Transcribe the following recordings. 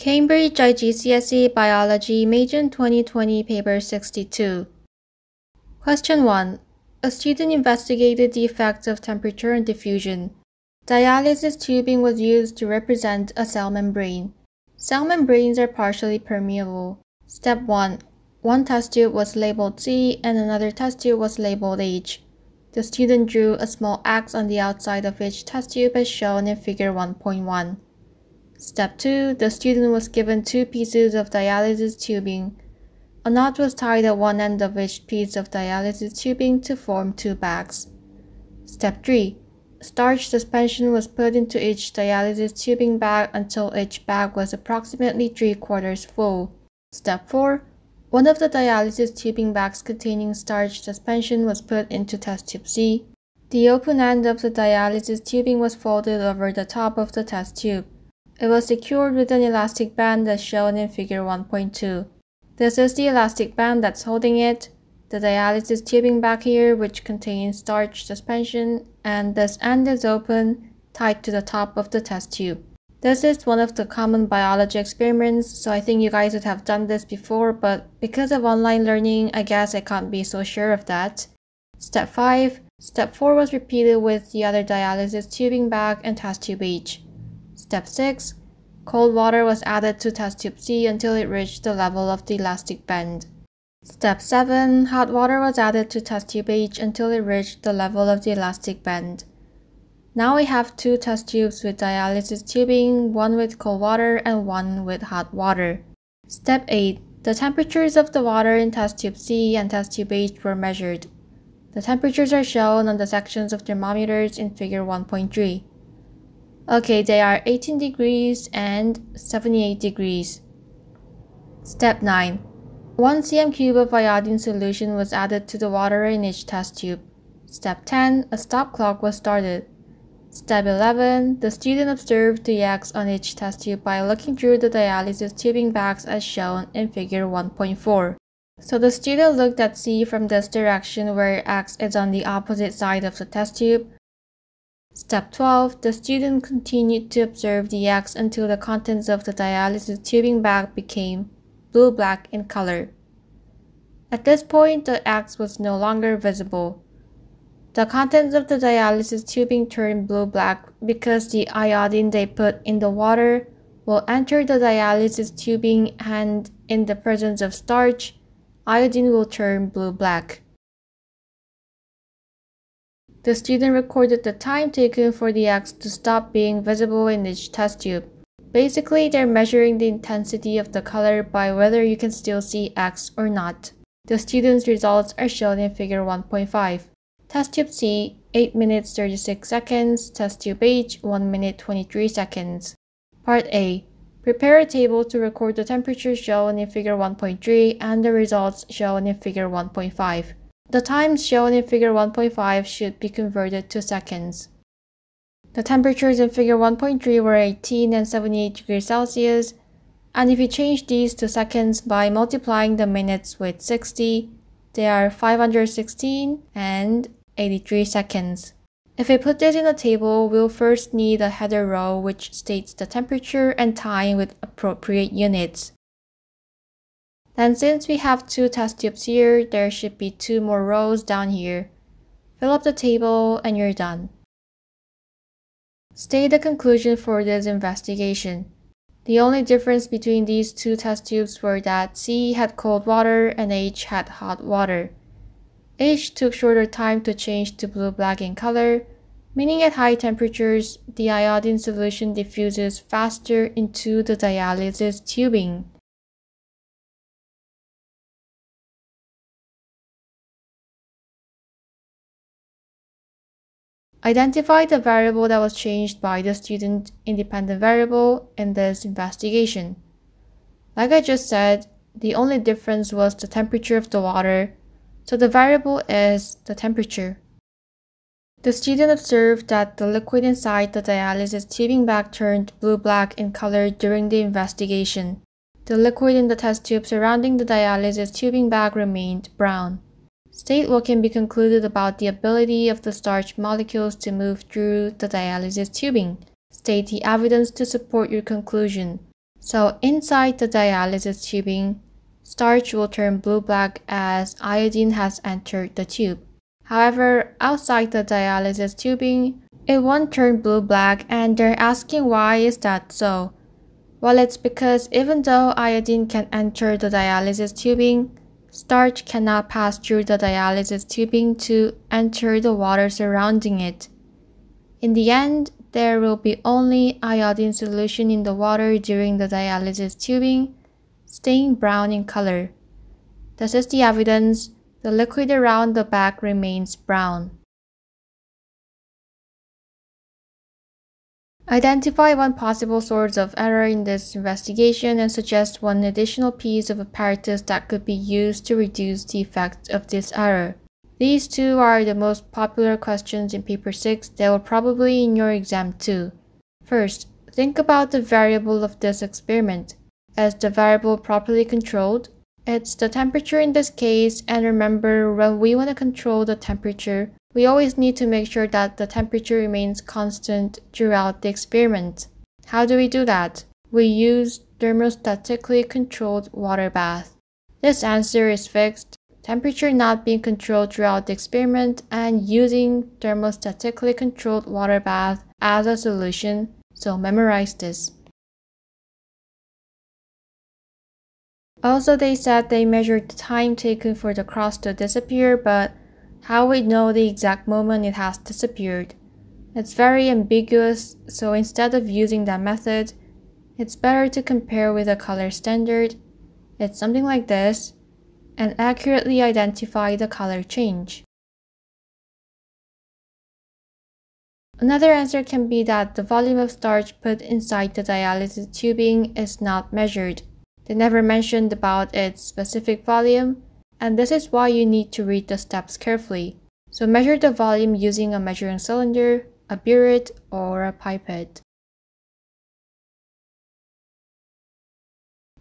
Cambridge IGCSE Biology Major 2020 Paper 62 Question 1. A student investigated the effects of temperature and diffusion. Dialysis tubing was used to represent a cell membrane. Cell membranes are partially permeable. Step 1. One test tube was labeled C and another test tube was labeled H. The student drew a small X on the outside of each test tube as shown in figure 1.1. Step 2. The student was given two pieces of dialysis tubing. A knot was tied at one end of each piece of dialysis tubing to form two bags. Step 3. Starch suspension was put into each dialysis tubing bag until each bag was approximately 3 quarters full. Step 4. One of the dialysis tubing bags containing starch suspension was put into test tube C. The open end of the dialysis tubing was folded over the top of the test tube. It was secured with an elastic band as shown in figure 1.2. This is the elastic band that's holding it, the dialysis tubing back here which contains starch suspension, and this end is open, tied to the top of the test tube. This is one of the common biology experiments, so I think you guys would have done this before, but because of online learning, I guess I can't be so sure of that. Step 5. Step 4 was repeated with the other dialysis tubing bag and test tube H. Step 6. Cold water was added to test tube C until it reached the level of the elastic band. Step 7. Hot water was added to test tube H until it reached the level of the elastic band. Now we have two test tubes with dialysis tubing, one with cold water and one with hot water. Step 8. The temperatures of the water in test tube C and test tube H were measured. The temperatures are shown on the sections of thermometers in figure 1.3. Okay, they are 18 degrees and 78 degrees. Step 9. 1 cm cube of iodine solution was added to the water in each test tube. Step 10. A stop clock was started. Step 11. The student observed the X on each test tube by looking through the dialysis tubing bags as shown in figure 1.4. So the student looked at C from this direction where X is on the opposite side of the test tube Step 12. The student continued to observe the X until the contents of the dialysis tubing bag became blue-black in color. At this point, the X was no longer visible. The contents of the dialysis tubing turned blue-black because the iodine they put in the water will enter the dialysis tubing and in the presence of starch, iodine will turn blue-black. The student recorded the time taken for the X to stop being visible in each test tube. Basically, they're measuring the intensity of the color by whether you can still see X or not. The student's results are shown in figure 1.5. Test tube C, 8 minutes 36 seconds, test tube H, 1 minute 23 seconds. Part A. Prepare a table to record the temperature shown in figure 1.3 and the results shown in figure 1.5. The times shown in figure 1.5 should be converted to seconds. The temperatures in figure 1.3 were 18 and 78 degrees Celsius, and if you change these to seconds by multiplying the minutes with 60, they are 516 and 83 seconds. If we put this in a table, we'll first need a header row which states the temperature and time with appropriate units. And since we have two test tubes here, there should be two more rows down here. Fill up the table and you're done. State the conclusion for this investigation. The only difference between these two test tubes were that C had cold water and H had hot water. H took shorter time to change to blue-black in color, meaning at high temperatures, the iodine solution diffuses faster into the dialysis tubing. Identify the variable that was changed by the student independent variable in this investigation. Like I just said, the only difference was the temperature of the water, so the variable is the temperature. The student observed that the liquid inside the dialysis tubing bag turned blue-black in color during the investigation. The liquid in the test tube surrounding the dialysis tubing bag remained brown. State what can be concluded about the ability of the starch molecules to move through the dialysis tubing. State the evidence to support your conclusion. So inside the dialysis tubing, starch will turn blue-black as iodine has entered the tube. However, outside the dialysis tubing, it won't turn blue-black and they're asking why is that so? Well, it's because even though iodine can enter the dialysis tubing, starch cannot pass through the dialysis tubing to enter the water surrounding it. In the end, there will be only iodine solution in the water during the dialysis tubing, staying brown in color. This is the evidence the liquid around the bag remains brown. Identify one possible source of error in this investigation and suggest one additional piece of apparatus that could be used to reduce the effect of this error. These two are the most popular questions in paper 6 that will probably in your exam too. First, think about the variable of this experiment. Is the variable properly controlled? It's the temperature in this case and remember when we want to control the temperature, we always need to make sure that the temperature remains constant throughout the experiment. How do we do that? We use thermostatically controlled water bath. This answer is fixed temperature not being controlled throughout the experiment, and using thermostatically controlled water bath as a solution, so memorize this. Also, they said they measured the time taken for the cross to disappear, but how we know the exact moment it has disappeared? It's very ambiguous, so instead of using that method, it's better to compare with a color standard. It's something like this and accurately identify the color change. Another answer can be that the volume of starch put inside the dialysis tubing is not measured. They never mentioned about its specific volume, and this is why you need to read the steps carefully. So measure the volume using a measuring cylinder, a burette, or a pipette.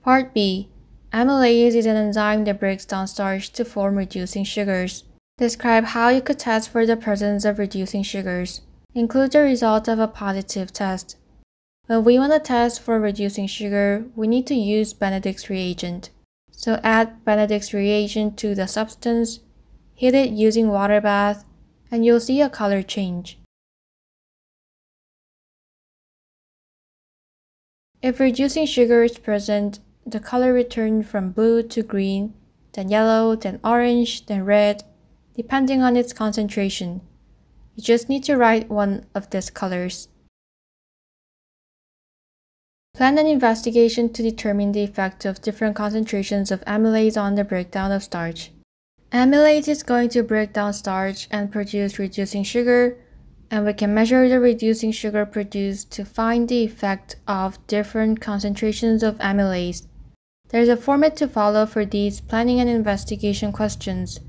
Part B Amylase is an enzyme that breaks down starch to form reducing sugars. Describe how you could test for the presence of reducing sugars. Include the result of a positive test. When we want to test for reducing sugar, we need to use Benedict's reagent. So add Benedict's reagent to the substance, heat it using water bath, and you'll see a color change. If reducing sugar is present, the color returned from blue to green, then yellow, then orange, then red, depending on its concentration. You just need to write one of these colors. Plan an investigation to determine the effect of different concentrations of amylase on the breakdown of starch. Amylase is going to break down starch and produce reducing sugar, and we can measure the reducing sugar produced to find the effect of different concentrations of amylase. There's a format to follow for these planning and investigation questions.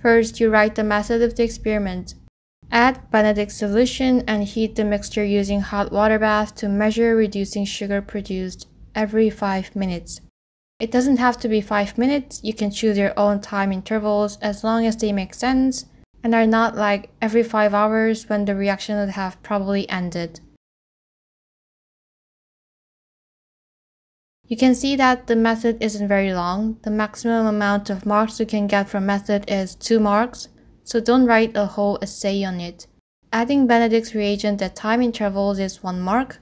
First, you write the method of the experiment. Add Benedict's solution and heat the mixture using hot water bath to measure reducing sugar produced every 5 minutes. It doesn't have to be 5 minutes, you can choose your own time intervals as long as they make sense and are not like every 5 hours when the reaction would have probably ended. You can see that the method isn't very long. The maximum amount of marks you can get from method is 2 marks, so don't write a whole essay on it. Adding Benedict's reagent at time intervals is 1 mark,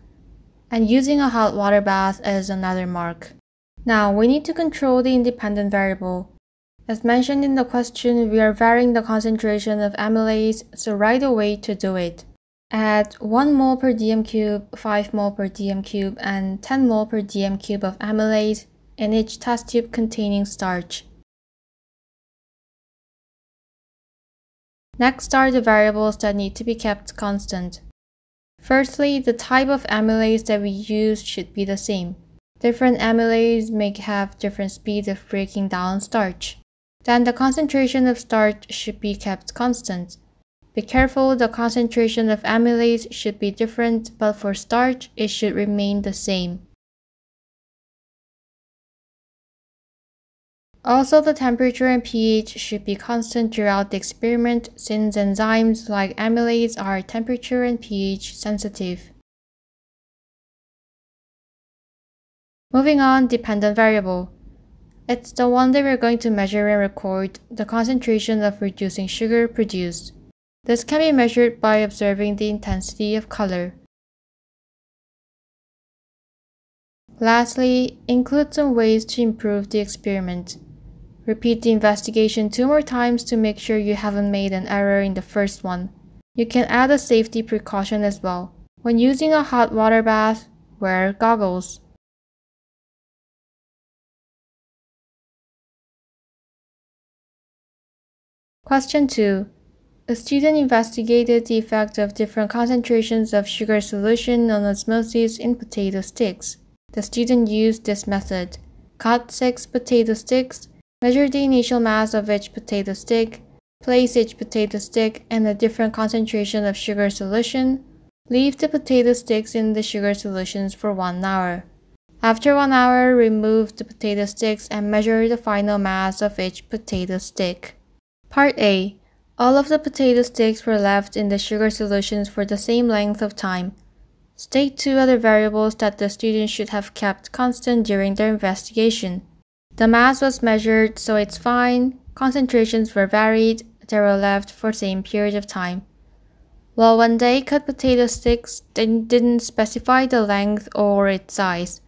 and using a hot water bath is another mark. Now, we need to control the independent variable. As mentioned in the question, we are varying the concentration of amylase, so write a way to do it. Add 1 mole per dm cube, 5 mole per dm cube, and 10 mole per dm cube of amylase in each test tube containing starch. Next are the variables that need to be kept constant. Firstly, the type of amylase that we use should be the same. Different amylase may have different speeds of breaking down starch. Then the concentration of starch should be kept constant. Be careful, the concentration of amylase should be different, but for starch, it should remain the same. Also, the temperature and pH should be constant throughout the experiment since enzymes like amylase are temperature and pH sensitive. Moving on, dependent variable. It's the one that we're going to measure and record the concentration of reducing sugar produced. This can be measured by observing the intensity of color. Lastly, include some ways to improve the experiment. Repeat the investigation two more times to make sure you haven't made an error in the first one. You can add a safety precaution as well. When using a hot water bath, wear goggles. Question 2. A student investigated the effect of different concentrations of sugar solution on osmosis in potato sticks. The student used this method. Cut 6 potato sticks, measure the initial mass of each potato stick, place each potato stick in a different concentration of sugar solution, leave the potato sticks in the sugar solutions for 1 hour. After 1 hour, remove the potato sticks and measure the final mass of each potato stick. Part A. All of the potato sticks were left in the sugar solutions for the same length of time. State two other variables that the student should have kept constant during their investigation. The mass was measured, so it's fine. Concentrations were varied. They were left for the same period of time. Well, when they cut potato sticks, they didn't specify the length or its size.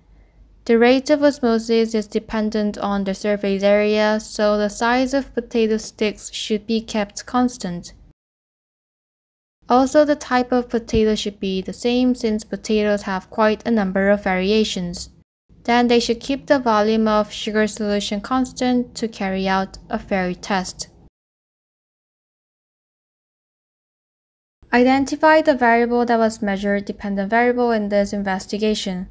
The rate of osmosis is dependent on the surface area, so the size of potato sticks should be kept constant. Also, the type of potato should be the same since potatoes have quite a number of variations. Then they should keep the volume of sugar solution constant to carry out a fair test. Identify the variable that was measured dependent variable in this investigation.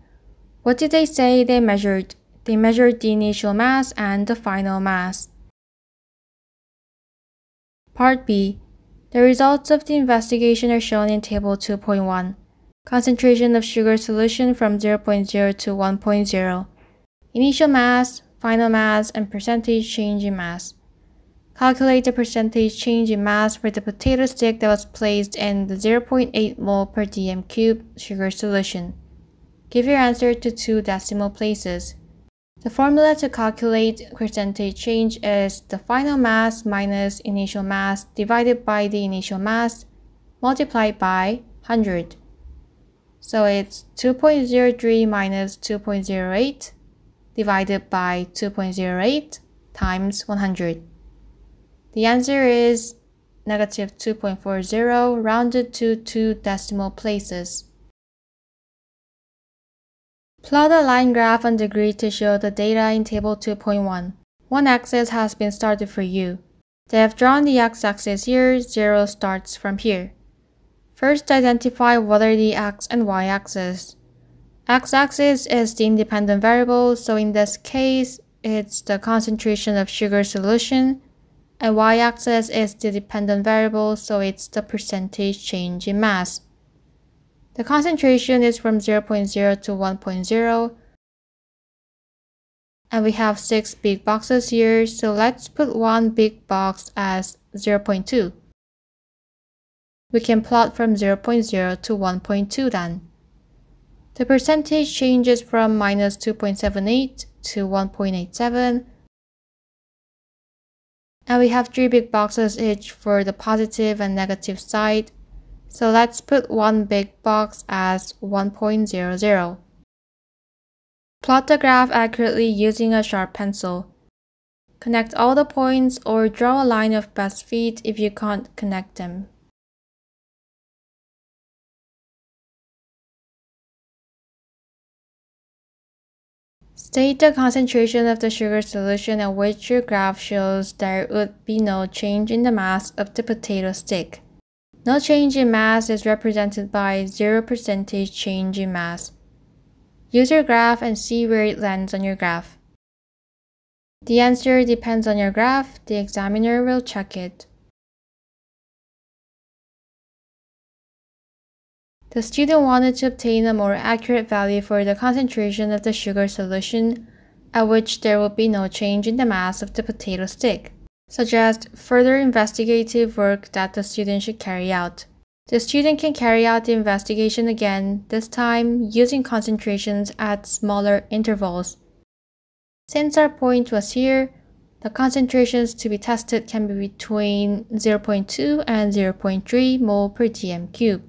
What did they say they measured? They measured the initial mass and the final mass. Part B the results of the investigation are shown in Table 2.1. Concentration of sugar solution from 0.0 to 1.0. Initial mass, final mass, and percentage change in mass. Calculate the percentage change in mass for the potato stick that was placed in the 0.8 mol per dm cube sugar solution. Give your answer to two decimal places. The formula to calculate percentage change is the final mass minus initial mass divided by the initial mass multiplied by 100. So it's 2.03 minus 2.08 divided by 2.08 times 100. The answer is negative 2.40 rounded to two decimal places. Plot a line graph on the grid to show the data in Table 2.1. One axis has been started for you. They have drawn the x-axis here, 0 starts from here. First, identify what are the x and y-axis. X-axis is the independent variable, so in this case, it's the concentration of sugar solution, and y-axis is the dependent variable, so it's the percentage change in mass. The concentration is from 0.0 to 1.0. And we have six big boxes here, so let's put one big box as 0.2. We can plot from 0.0 to 1.2 then. The percentage changes from minus 2.78 to 1.87. And we have three big boxes each for the positive and negative side. So let's put one big box as 1.00. Plot the graph accurately using a sharp pencil. Connect all the points or draw a line of best fit if you can't connect them. State the concentration of the sugar solution at which your graph shows there would be no change in the mass of the potato stick. No change in mass is represented by 0% change in mass. Use your graph and see where it lands on your graph. The answer depends on your graph, the examiner will check it. The student wanted to obtain a more accurate value for the concentration of the sugar solution, at which there would be no change in the mass of the potato stick suggest further investigative work that the student should carry out. The student can carry out the investigation again, this time using concentrations at smaller intervals. Since our point was here, the concentrations to be tested can be between 0.2 and 0.3 mole per dm cube.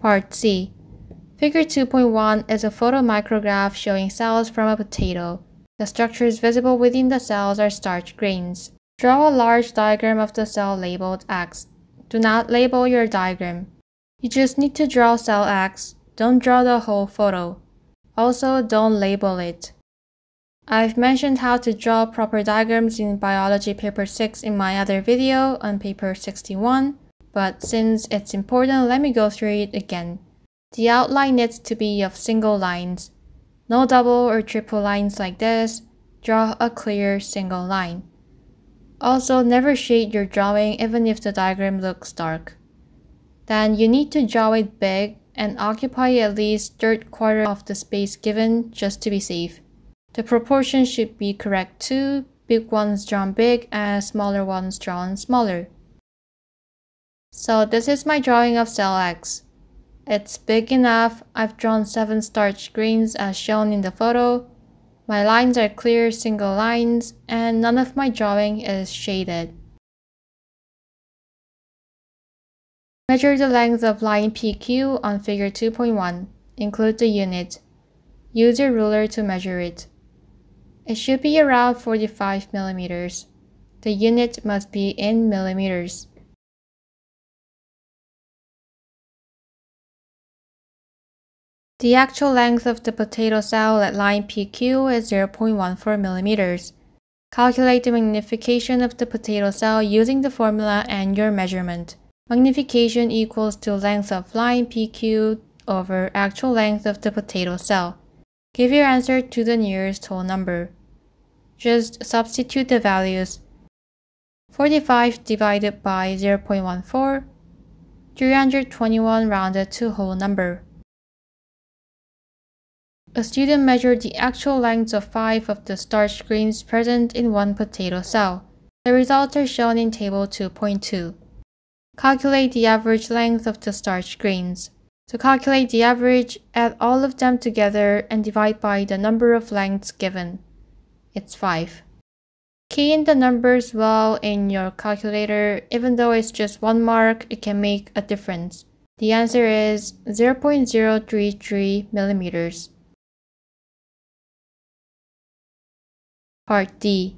Part C. Figure 2.1 is a photomicrograph showing cells from a potato. The structures visible within the cells are starch grains. Draw a large diagram of the cell labeled X. Do not label your diagram. You just need to draw cell X. Don't draw the whole photo. Also, don't label it. I've mentioned how to draw proper diagrams in Biology Paper 6 in my other video on Paper 61, but since it's important, let me go through it again. The outline needs to be of single lines. No double or triple lines like this. Draw a clear single line. Also, never shade your drawing even if the diagram looks dark. Then you need to draw it big and occupy at least third quarter of the space given just to be safe. The proportion should be correct too, big ones drawn big and smaller ones drawn smaller. So this is my drawing of cell X. It's big enough. I've drawn 7 starch grains as shown in the photo. My lines are clear single lines and none of my drawing is shaded. Measure the length of line PQ on figure 2.1. Include the unit. Use your ruler to measure it. It should be around 45 millimeters. The unit must be in millimeters. The actual length of the potato cell at line PQ is 0.14 millimeters. Calculate the magnification of the potato cell using the formula and your measurement. Magnification equals to length of line PQ over actual length of the potato cell. Give your answer to the nearest whole number. Just substitute the values. 45 divided by 0.14, 321 rounded to whole number. A student measured the actual lengths of five of the starch grains present in one potato cell. The results are shown in Table 2.2. Calculate the average length of the starch grains. To calculate the average, add all of them together and divide by the number of lengths given. It's 5. Key in the numbers well in your calculator, even though it's just one mark, it can make a difference. The answer is 0.033 millimeters. Part D.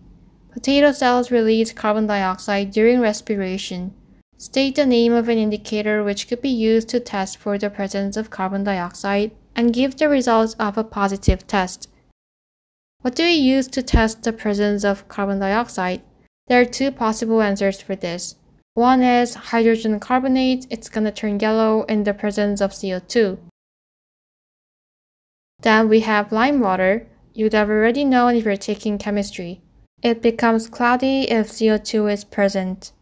Potato cells release carbon dioxide during respiration. State the name of an indicator which could be used to test for the presence of carbon dioxide and give the results of a positive test. What do we use to test the presence of carbon dioxide? There are two possible answers for this. One is hydrogen carbonate, it's gonna turn yellow in the presence of CO2. Then we have lime water, You'd have already known if you're taking chemistry. It becomes cloudy if CO2 is present.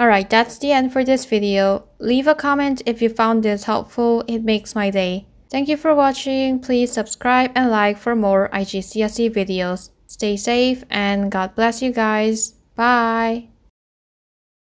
Alright, that's the end for this video. Leave a comment if you found this helpful, it makes my day. Thank you for watching, please subscribe and like for more IGCSE videos. Stay safe and God bless you guys. Bye!